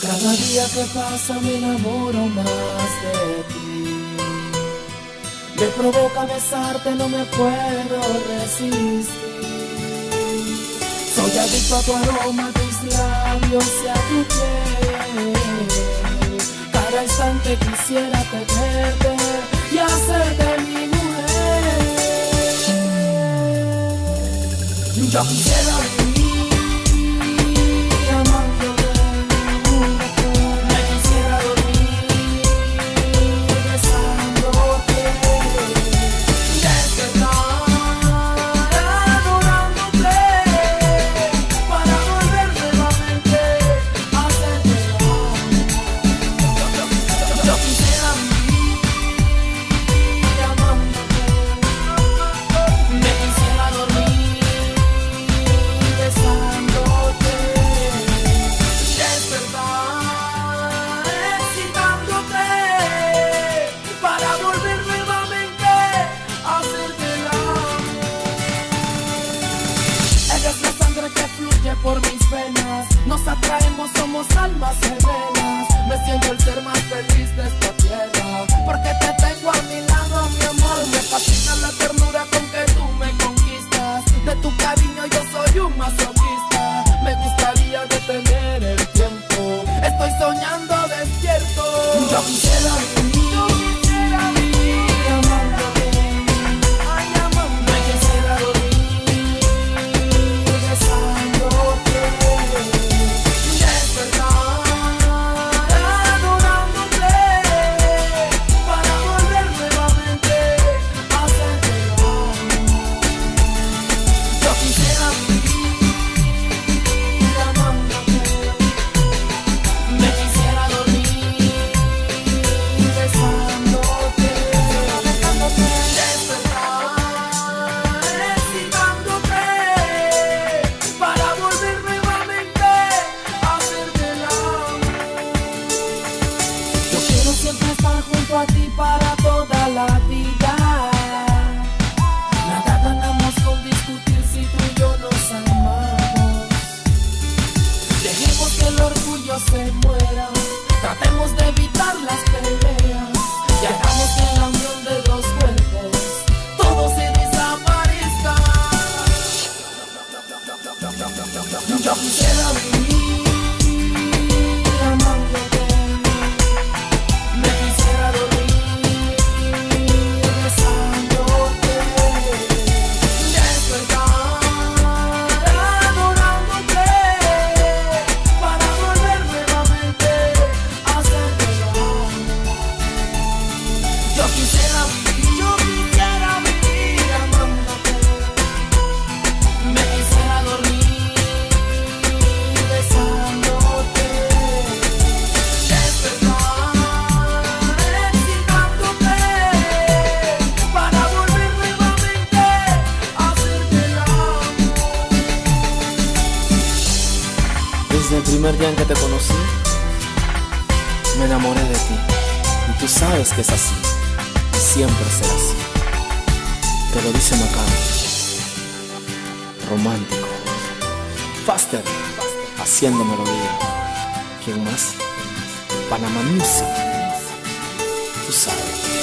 Cada día que pasa me enamoro más de ti. Me provoca besarte, no me puedo resistir. Soy adicto a tu aroma, a tus labios y a tu piel. Cada instante quisiera tenerte y hacerte mi mujer. Yo quisiera almas gemelas. Me siento el ser más feliz de esta tierra. Porque te tengo a mi lado, mi amor. Me fascina la ternura con que tú me conquistas. De tu cariño yo soy un masoquista. Me gustaría detener el tiempo. Estoy soñando despierto. Yo quisiera a ti para toda la vida. Nada ganamos con discutir si tú y yo nos amamos. Dejemos que el orgullo se muera. Tratemos de evitar las peleas. Y hagamos que la unión de dos cuerpos todo se desaparezca. Yo quisiera vivir Desde el primer día en que te conocí, me enamoré de ti. Y tú sabes que es así. Y siempre será así. Te lo dice Macao. Romántico. Faster. Haciendo melodía. ¿Quién más? Panama Music. Tú sabes.